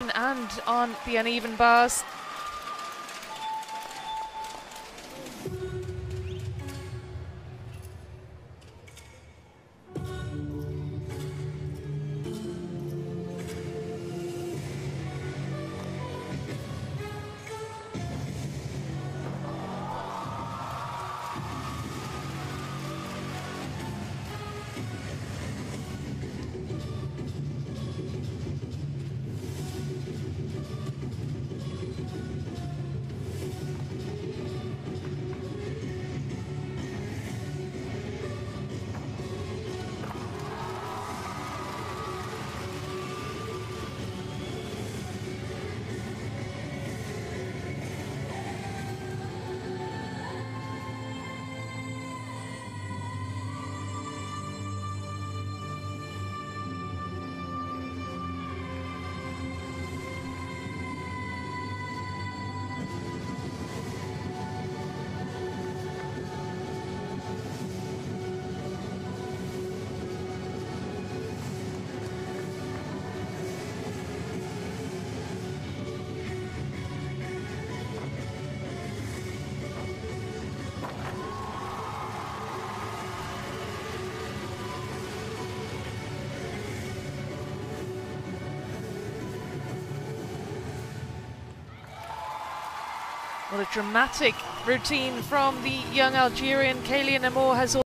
and on the uneven bars. What a dramatic routine from the young Algerian. Kaylian Amor has